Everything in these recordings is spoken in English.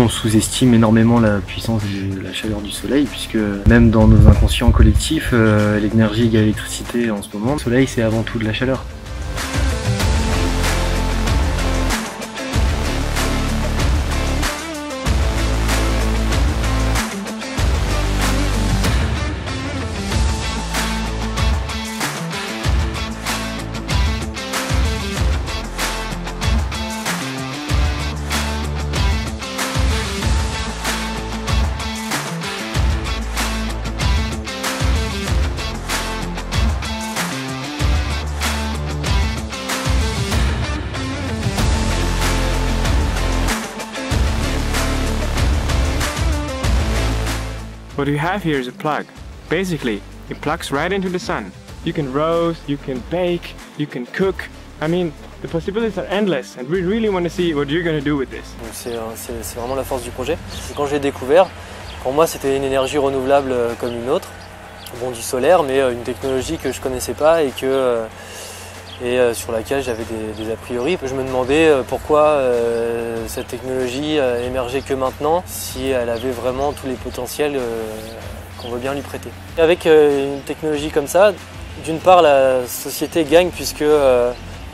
On sous-estime énormément la puissance de la chaleur du soleil puisque même dans nos inconscients collectifs, euh, l'énergie égale l'électricité en ce moment. Le soleil c'est avant tout de la chaleur. What you have here is a plug. Basically, it plugs right into the sun. You can roast, you can bake, you can cook. I mean, the possibilities are endless and we really want to see what you're going to do with this. C'est vraiment la force du projet. Quand j'ai découvert, pour moi c'était une énergie renouvelable euh, comme une autre. Bon, du solaire, mais euh, une technologie que je connaissais pas et que euh, et euh, sur laquelle j'avais des, des, a priori. Je me demandais euh, pourquoi euh, cette technologie émergeait que maintenant, si elle avait vraiment tous les potentiels qu'on veut bien lui prêter. Avec une technologie comme ça, d'une part la société gagne puisque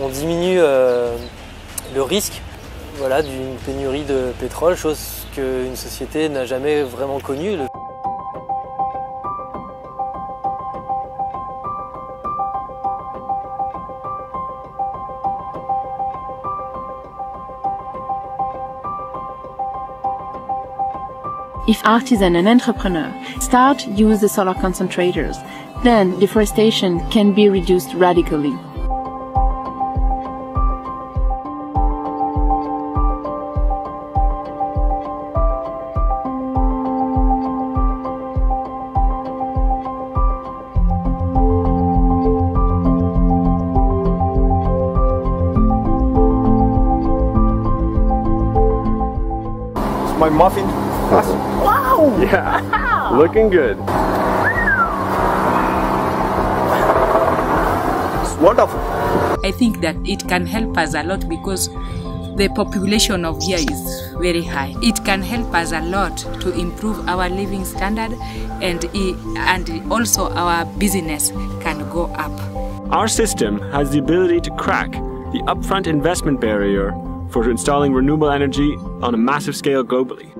on diminue le risque voilà, d'une pénurie de pétrole, chose qu'une société n'a jamais vraiment connue. If artisan and entrepreneur start use the solar concentrators, then deforestation can be reduced radically. my muffin Wow! Yeah, looking good. It's wonderful. I think that it can help us a lot because the population of here is very high. It can help us a lot to improve our living standard and, and also our business can go up. Our system has the ability to crack the upfront investment barrier for installing renewable energy on a massive scale globally.